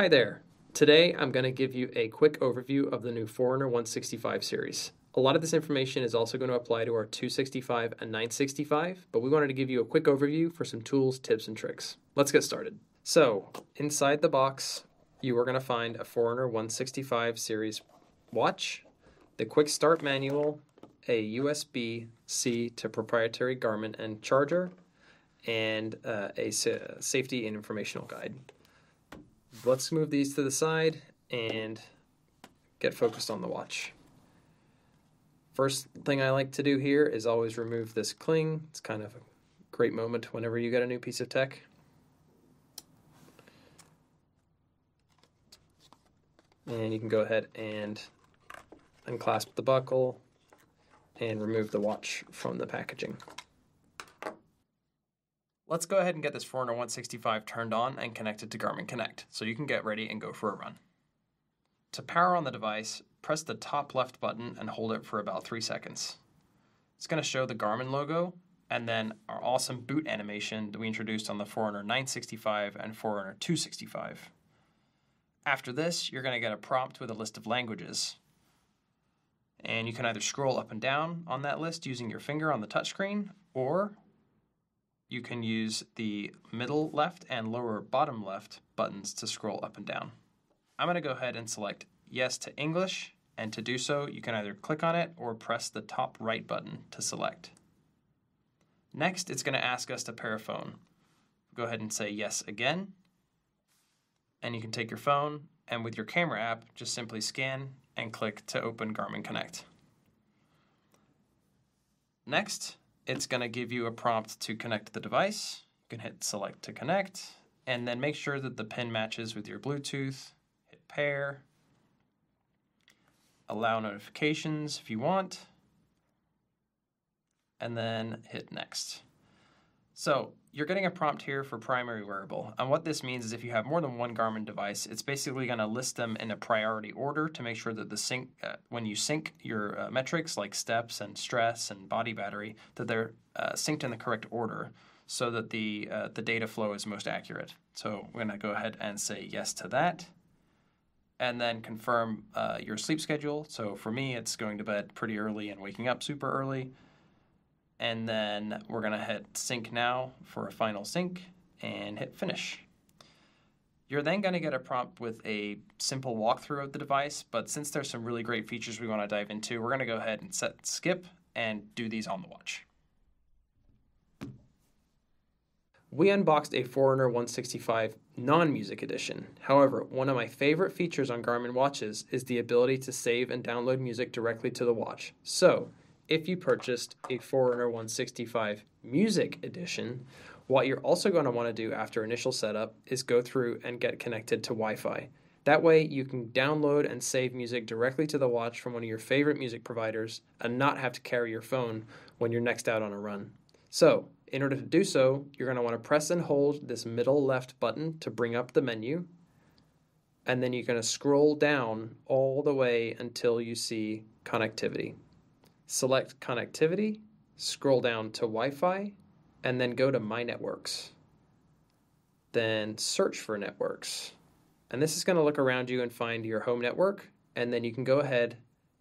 Hi there. Today I'm going to give you a quick overview of the new Forerunner 165 series. A lot of this information is also going to apply to our 265 and 965, but we wanted to give you a quick overview for some tools, tips, and tricks. Let's get started. So, inside the box, you are going to find a Forerunner 165 series watch, the quick start manual, a USB C to proprietary Garmin and charger, and uh, a safety and informational guide. Let's move these to the side and get focused on the watch. First thing I like to do here is always remove this cling. It's kind of a great moment whenever you get a new piece of tech. And you can go ahead and unclasp the buckle and remove the watch from the packaging. Let's go ahead and get this Forerunner 165 turned on and connected to Garmin Connect so you can get ready and go for a run. To power on the device, press the top left button and hold it for about 3 seconds. It's going to show the Garmin logo and then our awesome boot animation that we introduced on the Forerunner 965 and Forerunner 265. After this, you're going to get a prompt with a list of languages. And you can either scroll up and down on that list using your finger on the touchscreen, or you can use the middle left and lower bottom left buttons to scroll up and down. I'm going to go ahead and select yes to English, and to do so, you can either click on it or press the top right button to select. Next, it's going to ask us to pair a phone. Go ahead and say yes again, and you can take your phone and with your camera app, just simply scan and click to open Garmin Connect. Next, it's going to give you a prompt to connect the device. You can hit select to connect and then make sure that the pin matches with your Bluetooth. Hit pair. Allow notifications if you want. And then hit next. So you're getting a prompt here for primary wearable. And what this means is if you have more than one Garmin device, it's basically going to list them in a priority order to make sure that the sync, uh, when you sync your uh, metrics like steps and stress and body battery, that they're uh, synced in the correct order so that the, uh, the data flow is most accurate. So we're going to go ahead and say yes to that. And then confirm uh, your sleep schedule. So for me, it's going to bed pretty early and waking up super early and then we're to hit sync now for a final sync and hit finish. You're then going to get a prompt with a simple walkthrough of the device, but since there's some really great features we want to dive into, we're going to go ahead and set skip and do these on the watch. We unboxed a Forerunner 165 non music edition. However, one of my favorite features on Garmin watches is the ability to save and download music directly to the watch. So, if you purchased a Forerunner 165 Music Edition, what you're also going to want to do after initial setup is go through and get connected to Wi Fi. That way, you can download and save music directly to the watch from one of your favorite music providers and not have to carry your phone when you're next out on a run. So, in order to do so, you're going to want to press and hold this middle left button to bring up the menu. And then you're going to scroll down all the way until you see connectivity select connectivity, scroll down to Wi-Fi, and then go to My Networks. Then search for networks. And this is going to look around you and find your home network, and then you can go ahead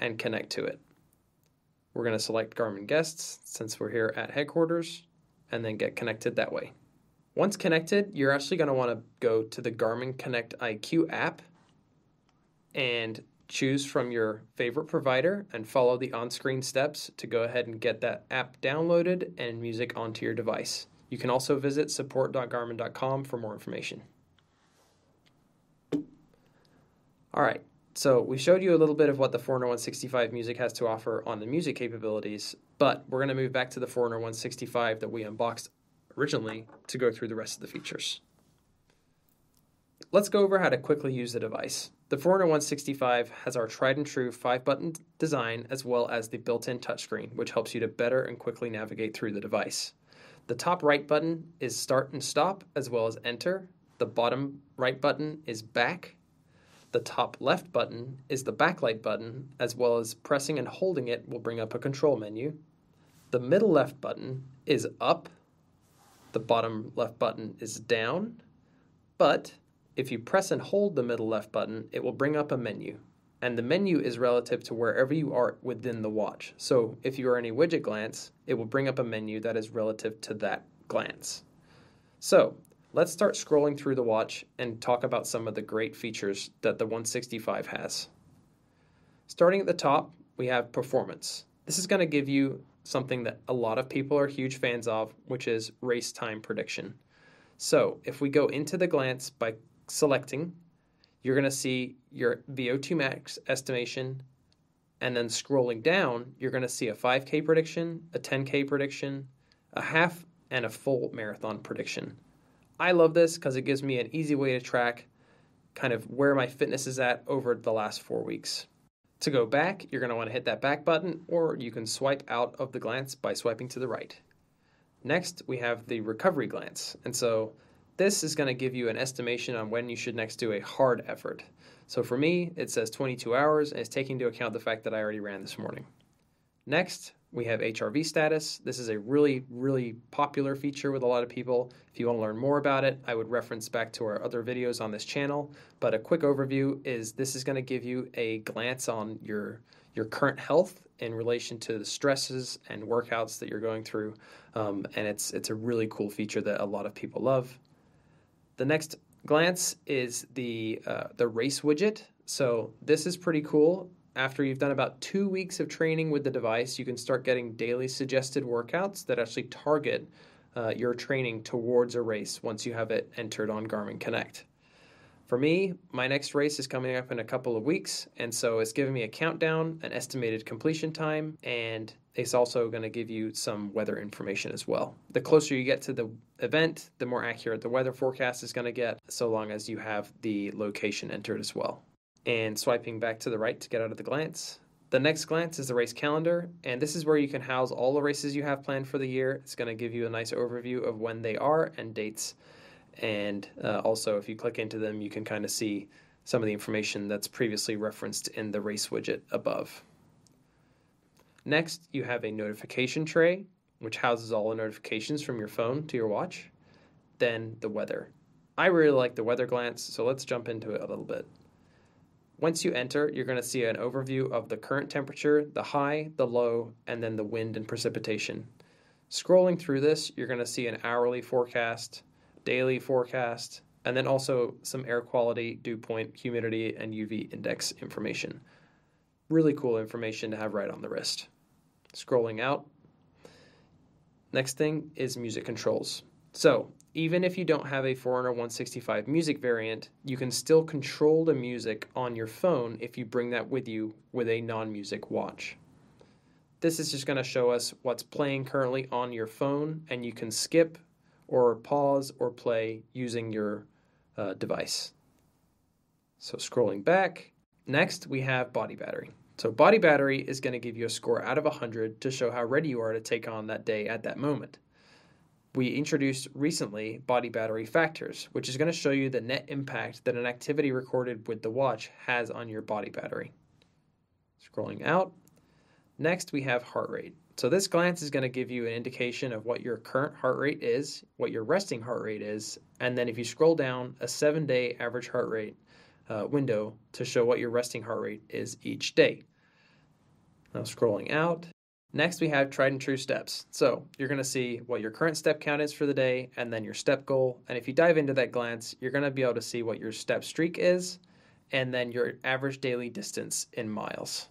and connect to it. We're going to select Garmin Guests since we're here at headquarters, and then get connected that way. Once connected, you're actually going to want to go to the Garmin Connect IQ app and choose from your favorite provider and follow the on screen steps to go ahead and get that app downloaded and music onto your device. You can also visit support.garmin.com for more information. All right, so we showed you a little bit of what the Forerunner 165 Music has to offer on the music capabilities, but we're going to move back to the Forerunner 165 that we unboxed originally to go through the rest of the features. Let's go over how to quickly use the device. The Forerunner 165 has our tried and true 5 button design as well as the built in touchscreen, which helps you to better and quickly navigate through the device. The top right button is start and stop as well as enter. The bottom right button is back. The top left button is the backlight button, as well as pressing and holding it will bring up a control menu. The middle left button is up. The bottom left button is down. But If you press and hold the middle left button, it will bring up a menu. And the menu is relative to wherever you are within the watch. So if you are in a widget glance, it will bring up a menu that is relative to that glance. So let's start scrolling through the watch and talk about some of the great features that the 165 has. Starting at the top, we have performance. This is going to give you something that a lot of people are huge fans of, which is race time prediction. So if we go into the glance by selecting, you're going to see your VO2 max estimation. And then scrolling down, you're going to see a 5K prediction, a 10K prediction, a half, and a full marathon prediction. I love this because it gives me an easy way to track kind of where my fitness is at over the last four weeks. To go back, you're going to want to hit that back button, or you can swipe out of the glance by swiping to the right. Next, we have the recovery glance. And so this is going to give you an estimation on when you should next do a hard effort. So for me, it says 22 hours, and it's taking into account the fact that I already ran this morning. Next, we have HRV status. This is a really, really popular feature with a lot of people. If you want to learn more about it, I would reference back to our other videos on this channel. But a quick overview is this is going to give you a glance on your your current health in relation to the stresses and workouts that you're going through, um, and it's it's a really cool feature that a lot of people love. The next glance is the uh, the race widget. So this is pretty cool after you've done about two weeks of training with the device, you can start getting daily suggested workouts that actually target uh, your training towards a race once you have it entered on Garmin Connect. For me, my next race is coming up in a couple of weeks, and so it's giving me a countdown, an estimated completion time, and it's also going to give you some weather information as well. The closer you get to the event, the more accurate the weather forecast is going to get, so long as you have the location entered as well and swiping back to the right to get out of the glance. The next glance is the race calendar, and this is where you can house all the races you have planned for the year. It's going to give you a nice overview of when they are and dates. And uh, also, if you click into them, you can kind of see some of the information that's previously referenced in the race widget above. Next, you have a notification tray, which houses all the notifications from your phone to your watch. Then the weather. I really like the weather glance, so let's jump into it a little bit. Once you enter, you're going to see an overview of the current temperature, the high, the low, and then the wind and precipitation. Scrolling through this, you're going to see an hourly forecast, daily forecast, and then also some air quality, dew point, humidity, and UV index information. Really cool information to have right on the wrist. Scrolling out. Next thing is music controls. So, even if you don't have a Forerunner 165 music variant, you can still control the music on your phone if you bring that with you with a non music watch. This is just going to show us what's playing currently on your phone, and you can skip or pause or play using your uh, device. So, scrolling back, next we have body battery. So, body battery is going to give you a score out of 100 to show how ready you are to take on that day at that moment we introduced recently body battery factors, which is going to show you the net impact that an activity recorded with the watch has on your body battery. Scrolling out. Next, we have heart rate. So, this glance is going to give you an indication of what your current heart rate is, what your resting heart rate is, and then if you scroll down, a seven day average heart rate uh, window to show what your resting heart rate is each day. Now, scrolling out, Next, we have tried and true steps. So you're going to see what your current step count is for the day and then your step goal. And if you dive into that glance, you're going to be able to see what your step streak is and then your average daily distance in miles.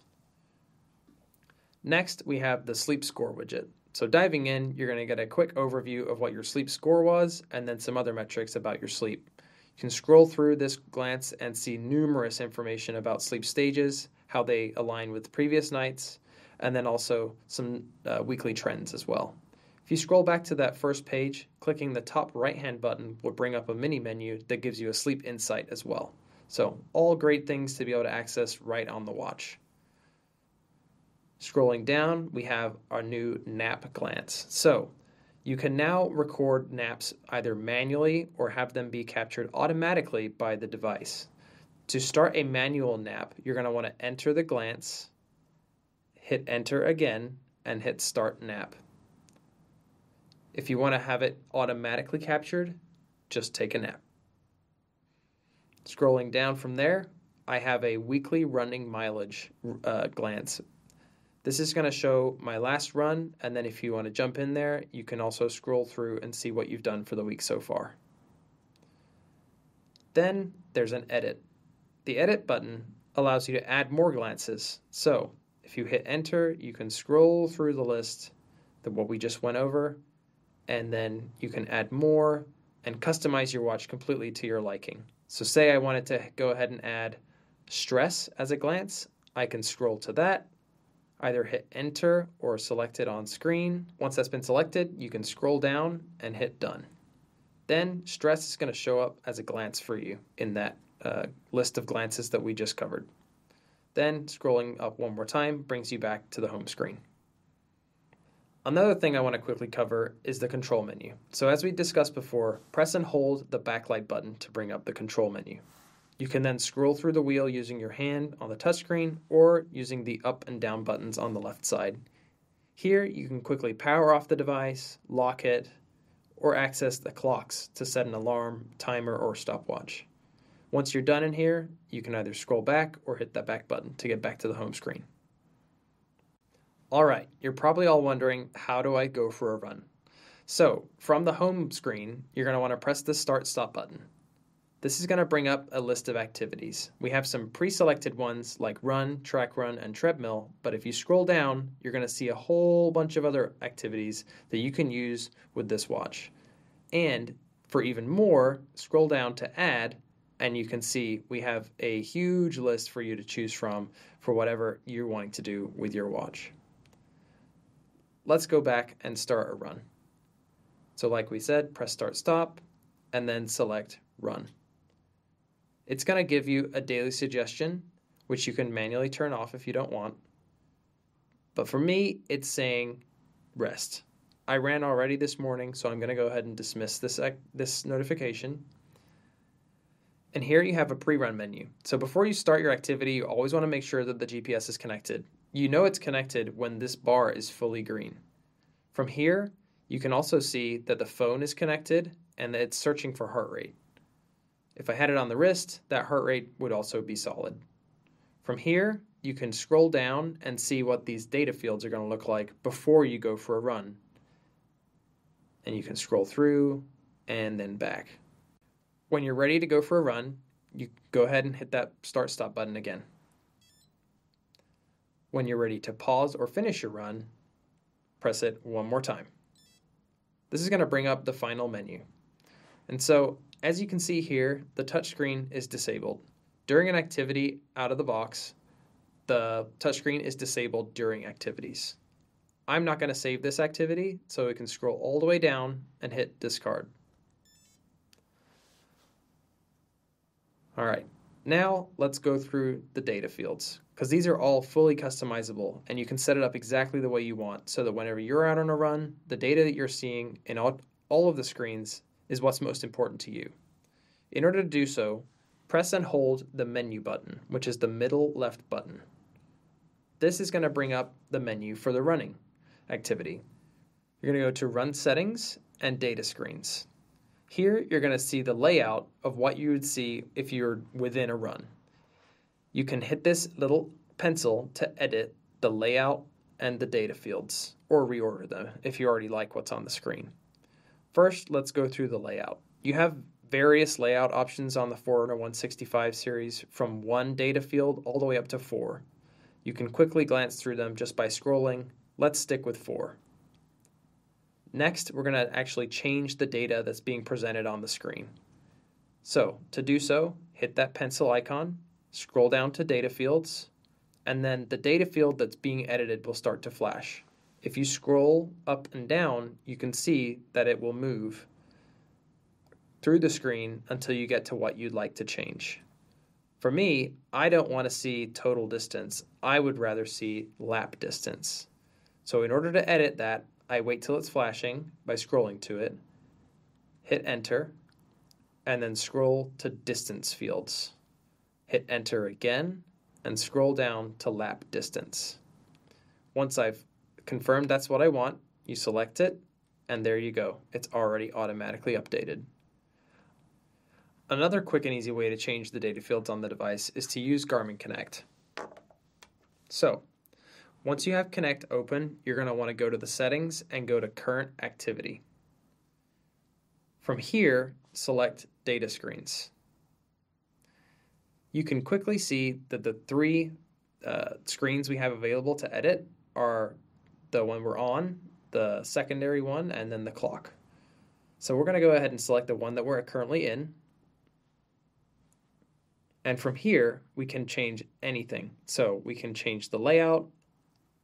Next, we have the sleep score widget. So diving in, you're going to get a quick overview of what your sleep score was and then some other metrics about your sleep. You can scroll through this glance and see numerous information about sleep stages, how they align with previous nights, and then also some uh, weekly trends as well. If you scroll back to that first page, clicking the top right hand button will bring up a mini menu that gives you a sleep insight as well. So, all great things to be able to access right on the watch. Scrolling down, we have our new nap glance. So, you can now record naps either manually or have them be captured automatically by the device. To start a manual nap, you're going to want to enter the glance, hit enter again, and hit start nap. If you want to have it automatically captured, just take a nap. Scrolling down from there, I have a weekly running mileage uh, glance. This is going to show my last run, and then if you want to jump in there, you can also scroll through and see what you've done for the week so far. Then there's an edit. The edit button allows you to add more glances. So if you hit enter, you can scroll through the list of what we just went over, and then you can add more and customize your watch completely to your liking. So say I wanted to go ahead and add stress as a glance, I can scroll to that, either hit enter or select it on screen. Once that's been selected, you can scroll down and hit done. Then stress is going to show up as a glance for you in that uh, list of glances that we just covered. Then scrolling up one more time brings you back to the home screen. Another thing I want to quickly cover is the control menu. So as we discussed before, press and hold the backlight button to bring up the control menu. You can then scroll through the wheel using your hand on the touchscreen or using the up and down buttons on the left side. Here you can quickly power off the device, lock it, or access the clocks to set an alarm, timer, or stopwatch. Once you're done in here, you can either scroll back or hit that back button to get back to the home screen. All right, you're probably all wondering, how do I go for a run? So, from the home screen, you're going to want to press the Start Stop button. This is going to bring up a list of activities. We have some pre-selected ones like run, track run, and treadmill, but if you scroll down, you're going to see a whole bunch of other activities that you can use with this watch. And for even more, scroll down to add, and you can see we have a huge list for you to choose from for whatever you're wanting to do with your watch let's go back and start a run. So like we said, press start stop and then select run. It's going to give you a daily suggestion, which you can manually turn off if you don't want. But for me, it's saying rest. I ran already this morning, so I'm going to go ahead and dismiss this, this notification. And here you have a pre-run menu. So before you start your activity, you always want to make sure that the GPS is connected. You know it's connected when this bar is fully green. From here, you can also see that the phone is connected and that it's searching for heart rate. If I had it on the wrist, that heart rate would also be solid. From here, you can scroll down and see what these data fields are going to look like before you go for a run. And you can scroll through and then back. When you're ready to go for a run, you go ahead and hit that start stop button again. When you're ready to pause or finish your run, press it one more time. This is going to bring up the final menu. And so, as you can see here, the touchscreen is disabled. During an activity out of the box, the touchscreen is disabled during activities. I'm not going to save this activity, so we can scroll all the way down and hit discard. All right, now let's go through the data fields because these are all fully customizable and you can set it up exactly the way you want so that whenever you're out on a run, the data that you're seeing in all, all of the screens is what's most important to you. In order to do so, press and hold the menu button, which is the middle left button. This is going to bring up the menu for the running activity. You're going to go to Run Settings and Data Screens. Here, you're going to see the layout of what you would see if you're within a run. You can hit this little pencil to edit the layout and the data fields, or reorder them if you already like what's on the screen. First, let's go through the layout. You have various layout options on the Forerunner 165 series from one data field all the way up to four. You can quickly glance through them just by scrolling. Let's stick with four. Next, we're going to actually change the data that's being presented on the screen. So, to do so, hit that pencil icon, scroll down to data fields, and then the data field that's being edited will start to flash. If you scroll up and down, you can see that it will move through the screen until you get to what you'd like to change. For me, I don't want to see total distance. I would rather see lap distance. So in order to edit that, I wait till it's flashing by scrolling to it, hit enter, and then scroll to distance fields. Hit enter again and scroll down to lap distance. Once I've confirmed that's what I want, you select it and there you go. It's already automatically updated. Another quick and easy way to change the data fields on the device is to use Garmin Connect. So, once you have Connect open, you're going to want to go to the settings and go to current activity. From here, select data screens. You can quickly see that the three uh, screens we have available to edit are the one we're on, the secondary one, and then the clock. So we're going to go ahead and select the one that we're currently in. And from here, we can change anything. So we can change the layout,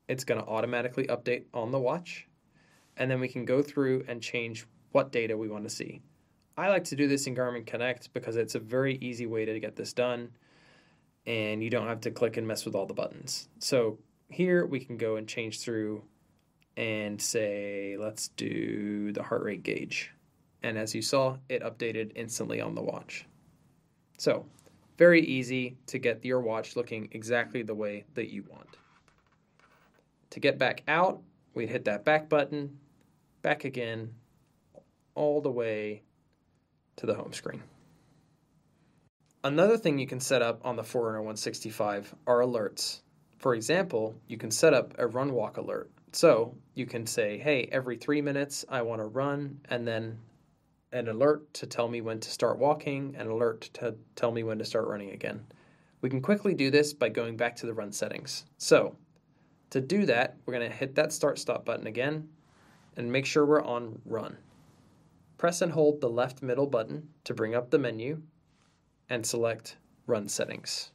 it's going to automatically update on the watch. And then we can go through and change what data we want to see. I like to do this in Garmin Connect because it's a very easy way to get this done and you don't have to click and mess with all the buttons. So here we can go and change through and say, let's do the heart rate gauge. And as you saw, it updated instantly on the watch. So very easy to get your watch looking exactly the way that you want. To get back out, we'd hit that back button, back again, all the way to the home screen. Another thing you can set up on the Forerunner 165 are alerts. For example, you can set up a run walk alert. So you can say, hey, every three minutes I want to run, and then an alert to tell me when to start walking, an alert to tell me when to start running again. We can quickly do this by going back to the run settings. So to do that, we're going to hit that start stop button again and make sure we're on run. Press and hold the left middle button to bring up the menu and select run settings.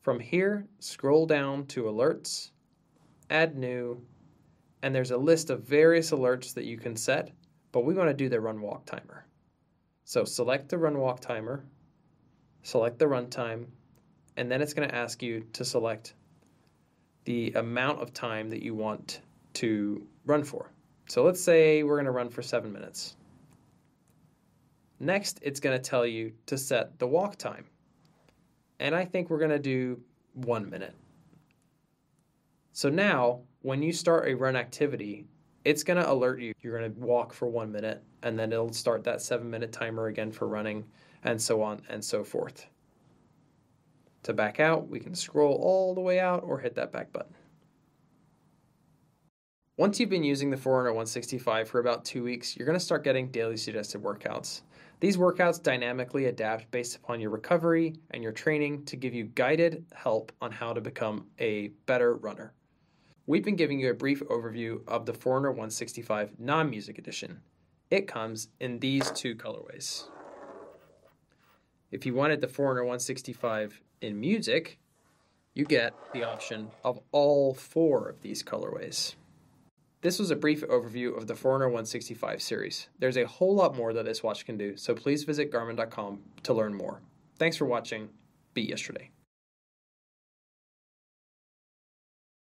From here, scroll down to alerts, add new, and there's a list of various alerts that you can set, but we want to do the run walk timer. So select the run walk timer, select the runtime, and then it's going to ask you to select the amount of time that you want to run for. So let's say we're going to run for seven minutes. Next, it's going to tell you to set the walk time. And I think we're going to do one minute. So now, when you start a run activity, it's going to alert you. You're going to walk for one minute, and then it'll start that seven minute timer again for running, and so on and so forth. To back out, we can scroll all the way out or hit that back button. Once you've been using the Forerunner 165 for about two weeks, you're going to start getting daily suggested workouts. These workouts dynamically adapt based upon your recovery and your training to give you guided help on how to become a better runner. We've been giving you a brief overview of the Forerunner 165 non music edition. It comes in these two colorways. If you wanted the Forerunner 165 in music, you get the option of all four of these colorways. This was a brief overview of the Forerunner 165 series. There's a whole lot more that this watch can do, so please visit Garmin.com to learn more. Thanks for watching. Beat yesterday.